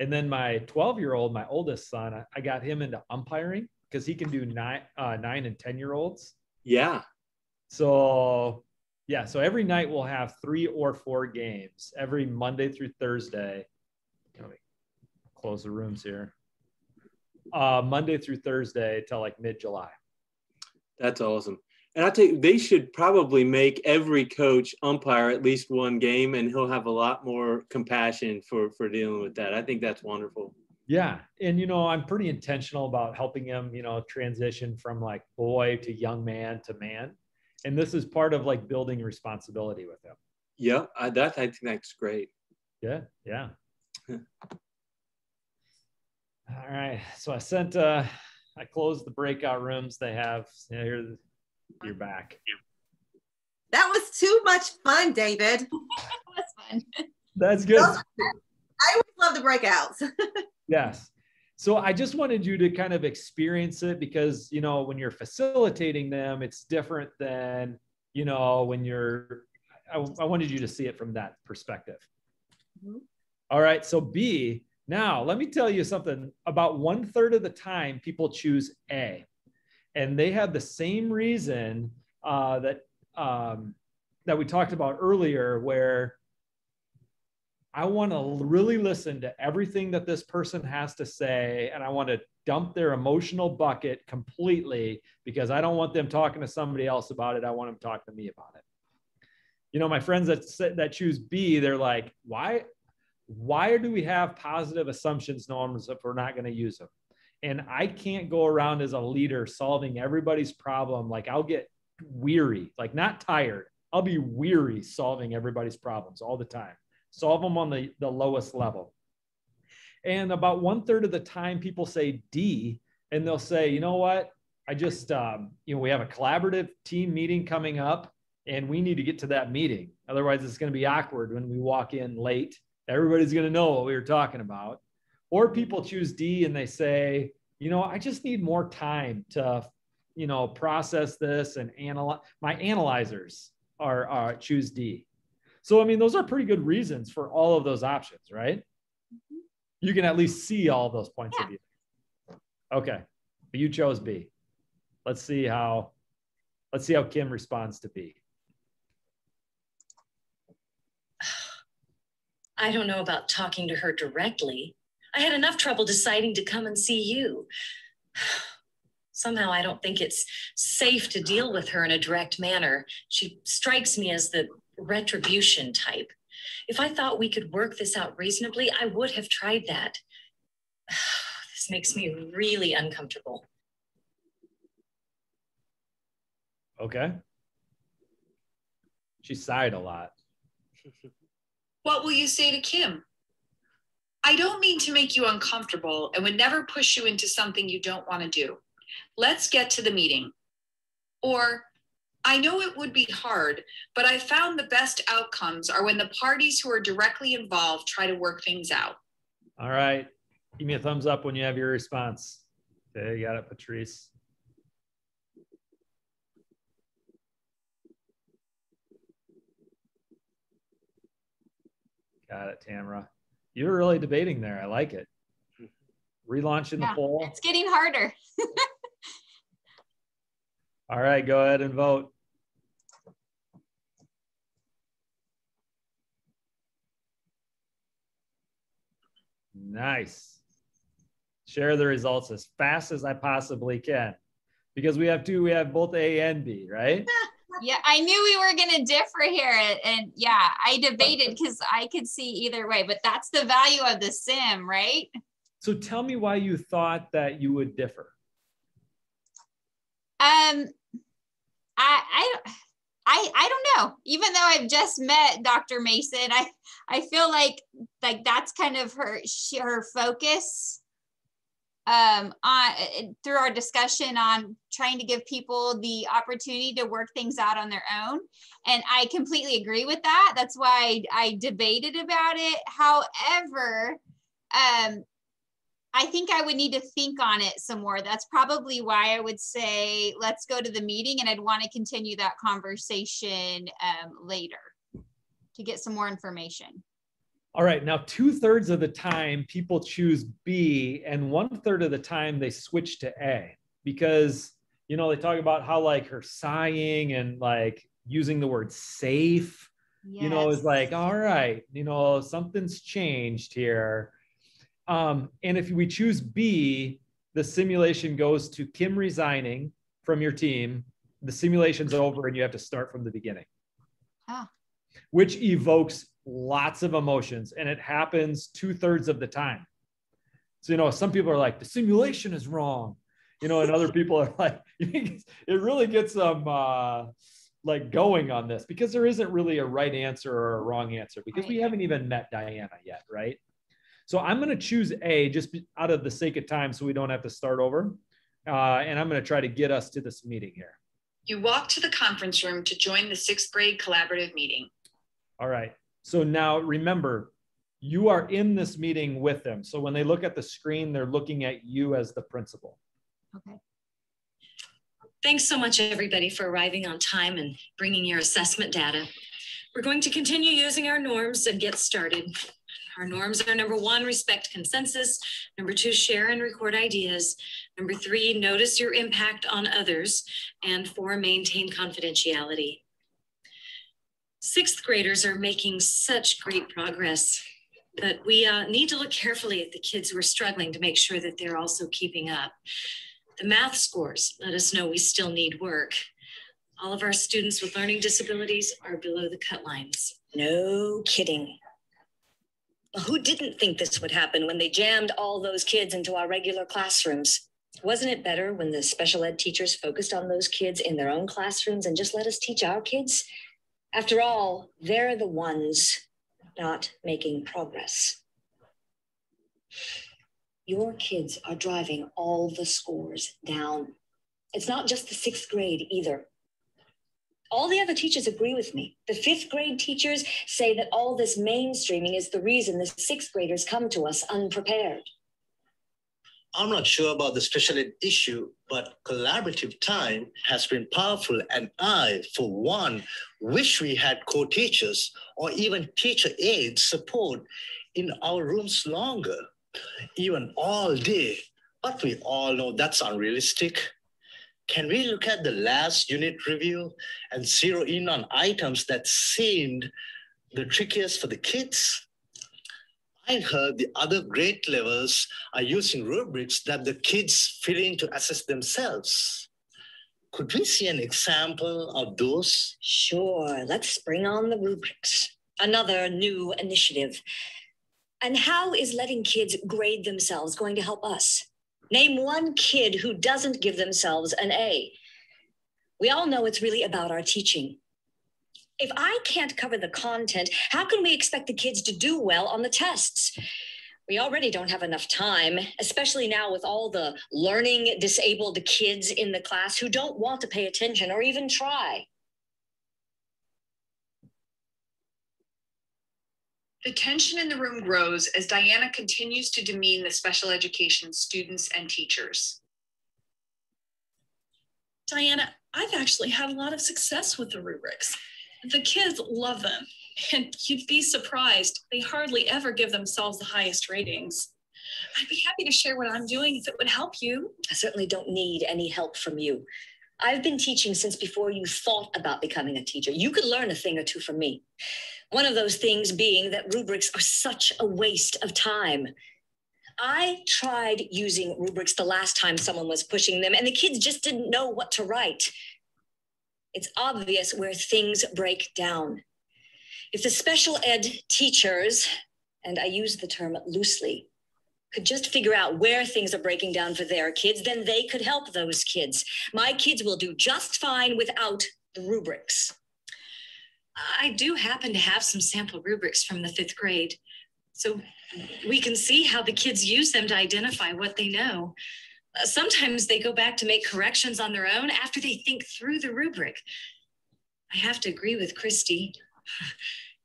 D: And then my 12 year old, my oldest son, I- I got him into umpiring because he can do nine, uh, nine and 10 year olds.
C: Yeah.
D: So yeah. So every night we'll have three or four games every Monday through Thursday. Let me close the rooms here. Uh, Monday through Thursday till like mid July.
C: That's awesome. And I tell you, they should probably make every coach umpire at least one game, and he'll have a lot more compassion for for dealing with that. I think that's wonderful.
D: Yeah. And, you know, I'm pretty intentional about helping him, you know, transition from like boy to young man to man. And this is part of like building responsibility with him.
C: Yeah, I, that I think that's great.
D: Yeah. Yeah. All right. So I sent, uh, I closed the breakout rooms they have. Yeah, here, you're back.
B: That was too much fun, David.
E: That's fun.
D: That's good.
B: Those- I always love the breakouts.
D: Yes. So I just wanted you to kind of experience it because, you know, when you're facilitating them, it's different than, you know, when you're, I, I wanted you to see it from that perspective.
B: Mhm.
D: All right. So B, now let me tell you something about one third of the time people choose A and they have the same reason uh, that, um, that we talked about earlier where I want to really listen to everything that this person has to say, and I want to dump their emotional bucket completely because I don't want them talking to somebody else about it. I want them talking to me about it. You know, my friends that that choose B, they're like, why, why do we have positive assumptions norms if we're not going to use them? And I can't go around as a leader solving everybody's problem. Like I'll get weary, like not tired. I'll be weary solving everybody's problems all the time solve them on the, the lowest level. And about one third of the time, people say D, and they'll say, you know what? I just, um, you know, we have a collaborative team meeting coming up, and we need to get to that meeting. Otherwise, it's going to be awkward when we walk in late. Everybody's going to know what we were talking about. Or people choose D and they say, you know, I just need more time to, you know, process this and analyze. My analyzers are, are choose D. So, I mean, those are pretty good reasons for all of those options, right? Mm-hmm. You can at least see all those points of view. Okay. But you chose B. Let's see how let's see how Kim responds to B.
H: I don't know about talking to her directly. I had enough trouble deciding to come and see you. Somehow, I don't think it's safe to deal with her in a direct manner. She strikes me as the retribution type. If I thought we could work this out reasonably, I would have tried that. This makes me really uncomfortable.
D: Okay. She sighed a lot.
F: What will you say to Kim? I don't mean to make you uncomfortable and would never push you into something you don't want to do. Let's get to the meeting. Or, I know it would be hard, but I found the best outcomes are when the parties who are directly involved try to work things out.
D: All right. Give me a thumbs up when you have your response. Okay, you got it, Patrice. Got it, Tamara. You're really debating there. I like it. Relaunching
E: Yeah,
D: the poll.
E: It's getting harder.
D: All right, go ahead and vote. Nice. Share the results as fast as I possibly can because we have two, we have both A and B, right?
E: Yeah, I knew we were gonna differ here, and, and yeah, I debated because I could see either way, but that's the value of the sim, right?
D: So tell me why you thought that you would differ.
E: Um, I I I I don't know. Even though I've just met Dr. Mason, I I feel like like that's kind of her she, her focus um on through our discussion on trying to give people the opportunity to work things out on their own and i completely agree with that that's why i, I debated about it however um I think I would need to think on it some more. That's probably why I would say let's go to the meeting, and I'd want to continue that conversation um, later to get some more information.
D: All right, now two thirds of the time people choose B, and one third of the time they switch to A because you know they talk about how like her sighing and like using the word safe, you know, is like all right, you know, something's changed here. Um, and if we choose B, the simulation goes to Kim resigning from your team. The simulation's over, and you have to start from the beginning
E: Ah.
D: which evokes lots of emotions and it happens two thirds of the time. So, you know, some people are like, the simulation is wrong, you know, and other people are like, it really gets them uh, like going on this because there isn't really a right answer or a wrong answer because we haven't even met Diana yet, right? So I'm going to choose A just out of the sake of time so we don't have to start over. Uh, and I'm going to try to get us to this meeting here.
F: You walk to the conference room to join the sixth grade collaborative meeting.
D: All right. So now remember, you are in this meeting with them. So when they look at the screen, they're looking at you as the principal.
E: Okay.
H: Thanks so much, everybody, for arriving on time and bringing your assessment data. We're going to continue using our norms and get started. Our norms are number one, respect consensus. Number two, share and record ideas. Number three, notice your impact on others. And four, maintain confidentiality. Sixth graders are making such great progress, but we uh, need to look carefully at the kids who are struggling to make sure that they're also keeping up. The math scores let us know we still need work. All of our students with learning disabilities are below the cut lines.
I: No kidding. Who didn't think this would happen when they jammed all those kids into our regular classrooms? Wasn't it better when the special ed teachers focused on those kids in their own classrooms and just let us teach our kids? After all, they're the ones not making progress. Your kids are driving all the scores down. It's not just the sixth grade either. All the other teachers agree with me. The fifth grade teachers say that all this mainstreaming is the reason the sixth graders come to us unprepared.
J: I'm not sure about the special ed issue, but collaborative time has been powerful. And I, for one, wish we had co teachers or even teacher aid support in our rooms longer, even all day. But we all know that's unrealistic. Can we look at the last unit review and zero in on items that seemed the trickiest for the kids? I heard the other grade levels are using rubrics that the kids fill in to assess themselves. Could we see an example of those?
I: Sure, let's bring on the rubrics. Another new initiative. And how is letting kids grade themselves going to help us? Name one kid who doesn't give themselves an A. We all know it's really about our teaching. If I can't cover the content, how can we expect the kids to do well on the tests? We already don't have enough time, especially now with all the learning disabled kids in the class who don't want to pay attention or even try.
F: The tension in the room grows as Diana continues to demean the special education students and teachers.
K: Diana, I've actually had a lot of success with the rubrics. The kids love them. And you'd be surprised, they hardly ever give themselves the highest ratings. I'd be happy to share what I'm doing if it would help you.
I: I certainly don't need any help from you. I've been teaching since before you thought about becoming a teacher. You could learn a thing or two from me. One of those things being that rubrics are such a waste of time. I tried using rubrics the last time someone was pushing them, and the kids just didn't know what to write. It's obvious where things break down. If the special ed teachers, and I use the term loosely, could just figure out where things are breaking down for their kids, then they could help those kids. My kids will do just fine without the rubrics.
H: I do happen to have some sample rubrics from the fifth grade. So we can see how the kids use them to identify what they know. Sometimes they go back to make corrections on their own after they think through the rubric. I have to agree with Christy.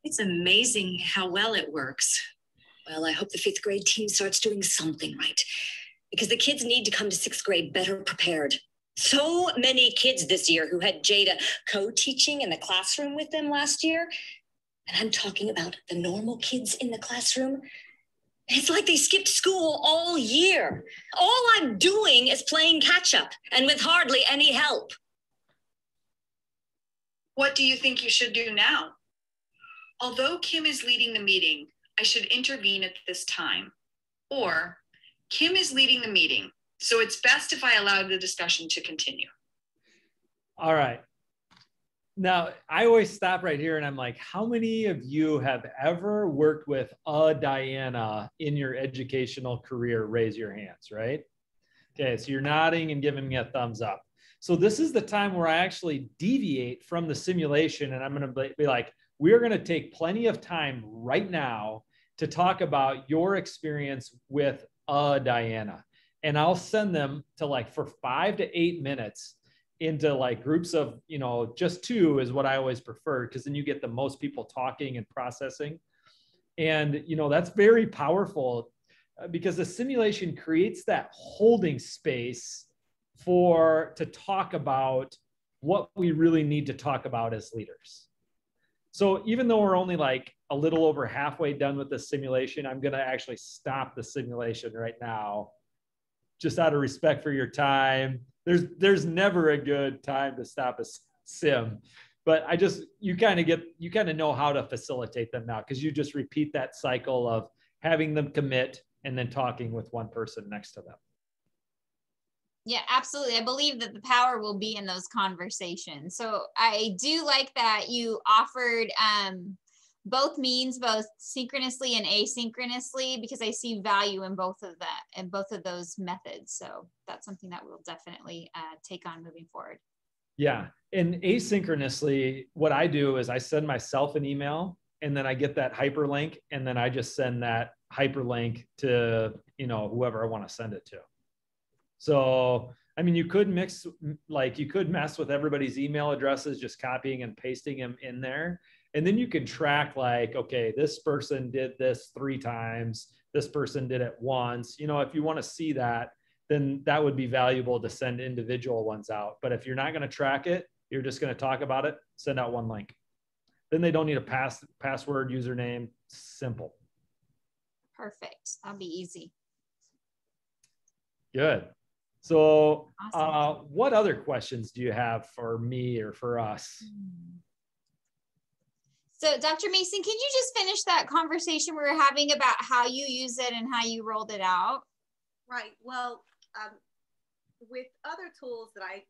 H: It's amazing how well it works.
I: Well, I hope the fifth grade team starts doing something right because the kids need to come to sixth grade better prepared. So many kids this year who had Jada co teaching in the classroom with them last year. And I'm talking about the normal kids in the classroom. It's like they skipped school all year. All I'm doing is playing catch up and with hardly any help.
F: What do you think you should do now? Although Kim is leading the meeting, I should intervene at this time. Or Kim is leading the meeting, so it's best if I allow the discussion to continue.
D: All right. Now, I always stop right here and I'm like, how many of you have ever worked with a Diana in your educational career? Raise your hands, right? Okay, so you're nodding and giving me a thumbs up. So this is the time where I actually deviate from the simulation and I'm going to be like, we're going to take plenty of time right now to talk about your experience with a Diana. And I'll send them to like for five to eight minutes into like groups of, you know, just two is what I always prefer because then you get the most people talking and processing. And, you know, that's very powerful uh, because the simulation creates that holding space for to talk about what we really need to talk about as leaders. So even though we're only like a little over halfway done with the simulation, I'm going to actually stop the simulation right now, just out of respect for your time. There's there's never a good time to stop a sim, but I just you kind of get you kind of know how to facilitate them now because you just repeat that cycle of having them commit and then talking with one person next to them.
E: Yeah, absolutely. I believe that the power will be in those conversations. So I do like that you offered um, both means, both synchronously and asynchronously, because I see value in both of that and both of those methods. So that's something that we'll definitely uh, take on moving forward.
D: Yeah. And asynchronously, what I do is I send myself an email and then I get that hyperlink and then I just send that hyperlink to, you know, whoever I want to send it to. So, I mean, you could mix, like, you could mess with everybody's email addresses, just copying and pasting them in there. And then you can track, like, okay, this person did this three times, this person did it once. You know, if you want to see that, then that would be valuable to send individual ones out. But if you're not going to track it, you're just going to talk about it, send out one link. Then they don't need a pass password, username, simple.
E: Perfect. That'll be easy.
D: Good. So, awesome. uh, what other questions do you have for me or for us?
E: So, Dr. Mason, can you just finish that conversation we were having about how you use it and how you rolled it out?
B: Right. Well, um, with other tools that I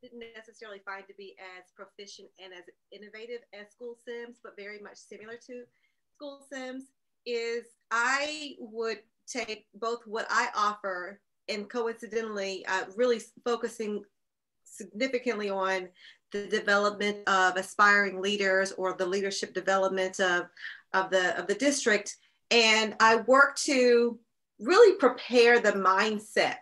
B: didn't necessarily find to be as proficient and as innovative as School Sims, but very much similar to School Sims, is I would take both what I offer and coincidentally, uh, really focusing significantly on the development of aspiring leaders or the leadership development of, of, the, of the district. And I work to really prepare the mindset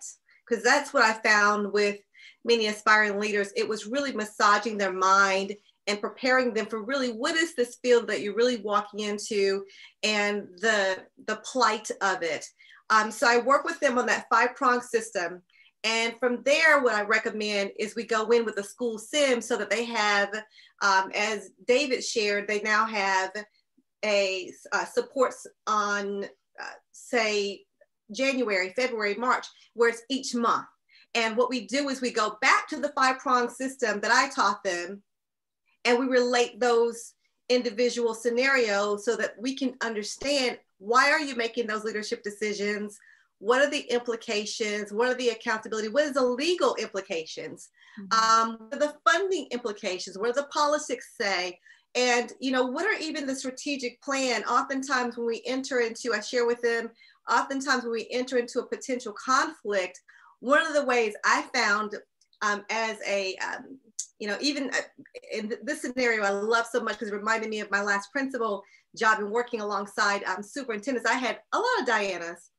B: because that's what I found with many aspiring leaders. It was really massaging their mind and preparing them for really what is this field that you're really walking into and the the plight of it um, so I work with them on that five prong system. And from there, what I recommend is we go in with a school sim so that they have, um, as David shared, they now have a uh, supports on, uh, say, January, February, March, where it's each month. And what we do is we go back to the five prong system that I taught them and we relate those individual scenarios so that we can understand why are you making those leadership decisions? What are the implications? What are the accountability? What is the legal implications? Mm-hmm. Um, what are the funding implications? What the politics say? And you know, what are even the strategic plan? Oftentimes, when we enter into, I share with them. Oftentimes, when we enter into a potential conflict, one of the ways I found um, as a um, you know, even uh, in this scenario, I love so much because it reminded me of my last principal job and working alongside um, superintendents. I had a lot of Dianas.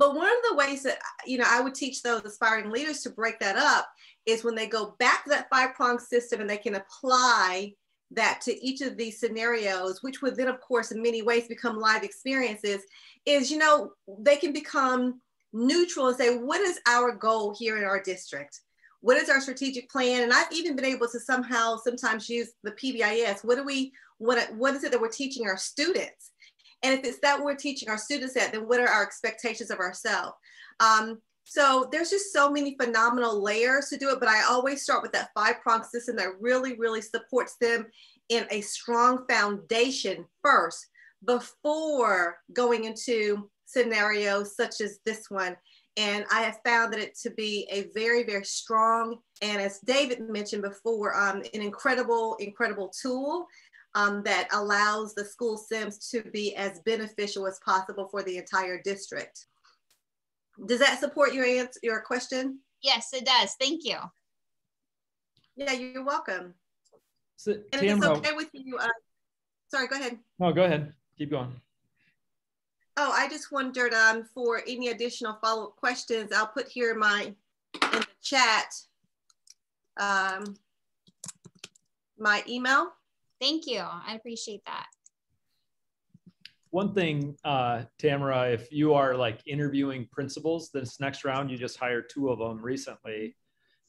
B: But one of the ways that, you know, I would teach those aspiring leaders to break that up is when they go back to that five prong system and they can apply that to each of these scenarios, which would then, of course, in many ways become live experiences, is, you know, they can become neutral and say, what is our goal here in our district? what is our strategic plan? And I've even been able to somehow sometimes use the PBIS. What do we, what, what is it that we're teaching our students? And if it's that we're teaching our students that, then what are our expectations of ourselves? Um, so there's just so many phenomenal layers to do it, but I always start with that five prong system that really, really supports them in a strong foundation first before going into scenarios such as this one and I have found that it to be a very, very strong and as David mentioned before, um, an incredible, incredible tool um, that allows the school sims to be as beneficial as possible for the entire district. Does that support your answer, your question?
E: Yes, it does. Thank you.
B: Yeah, you're welcome.
D: So,
B: and if it's okay with you, uh, sorry, go ahead.
D: No, go ahead. Keep going.
B: Oh, I just wondered um, for any additional follow-up questions, I'll put here my in the chat um, my email.
E: Thank you. I appreciate that.
D: One thing, uh, Tamara, if you are like interviewing principals this next round, you just hired two of them recently.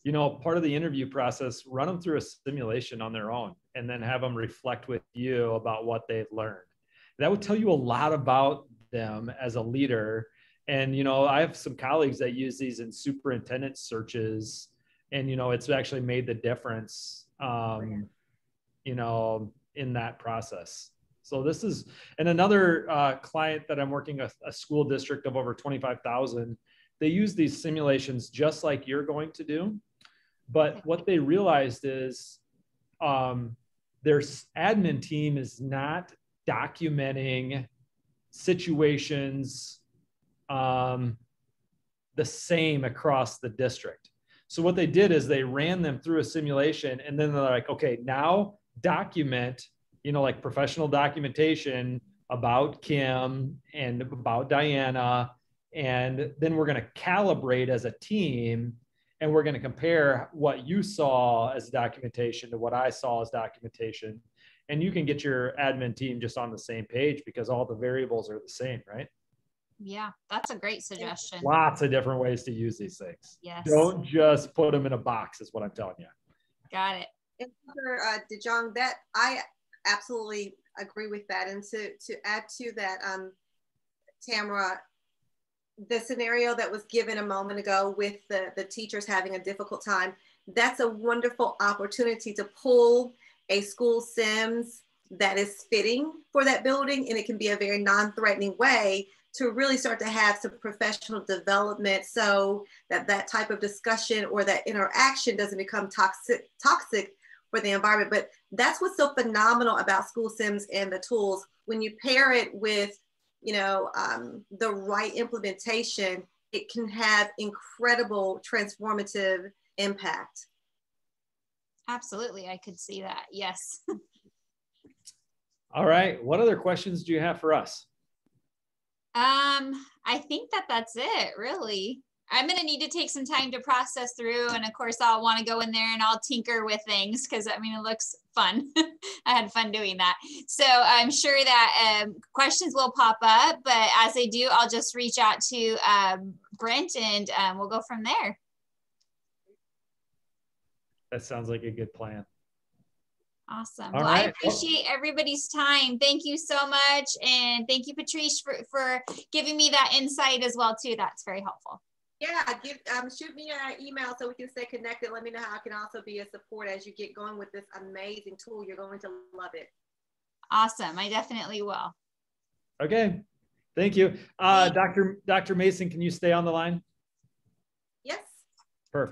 D: You know, part of the interview process, run them through a simulation on their own and then have them reflect with you about what they've learned. That would tell you a lot about them as a leader. And, you know, I have some colleagues that use these in superintendent searches, and, you know, it's actually made the difference, um, you know, in that process. So this is, and another uh, client that I'm working with, a school district of over 25,000, they use these simulations just like you're going to do. But what they realized is um, their admin team is not documenting situations um, the same across the district. So what they did is they ran them through a simulation and then they're like, okay, now document, you know, like professional documentation about Kim and about Diana. And then we're going to calibrate as a team and we're going to compare what you saw as documentation to what I saw as documentation and you can get your admin team just on the same page because all the variables are the same, right?
E: Yeah, that's a great suggestion.
D: Lots of different ways to use these things.
E: Yes.
D: Don't just put them in a box, is what I'm telling you.
E: Got it.
B: And for uh, DeJong, that I absolutely agree with that. And to to add to that, um, Tamara, the scenario that was given a moment ago with the the teachers having a difficult time, that's a wonderful opportunity to pull a school sims that is fitting for that building and it can be a very non-threatening way to really start to have some professional development so that that type of discussion or that interaction doesn't become toxic toxic for the environment but that's what's so phenomenal about school sims and the tools when you pair it with you know um, the right implementation it can have incredible transformative impact
E: Absolutely. I could see that. Yes.
D: All right. What other questions do you have for us?
E: Um, I think that that's it, really. I'm gonna need to take some time to process through, and of course, I'll want to go in there and I'll tinker with things because I mean, it looks fun. I had fun doing that. So I'm sure that um, questions will pop up, but as they do, I'll just reach out to um, Brent and um, we'll go from there.
D: That sounds like a good plan.
E: Awesome.
D: All
E: well, I appreciate everybody's time. Thank you so much. And thank you, Patrice, for, for giving me that insight as well, too. That's very helpful.
B: Yeah, give um, shoot me an email so we can stay connected. Let me know how I can also be a support as you get going with this amazing tool. You're going to love it.
E: Awesome. I definitely will.
D: Okay. Thank you. Uh, Dr. Dr. Mason, can you stay on the line?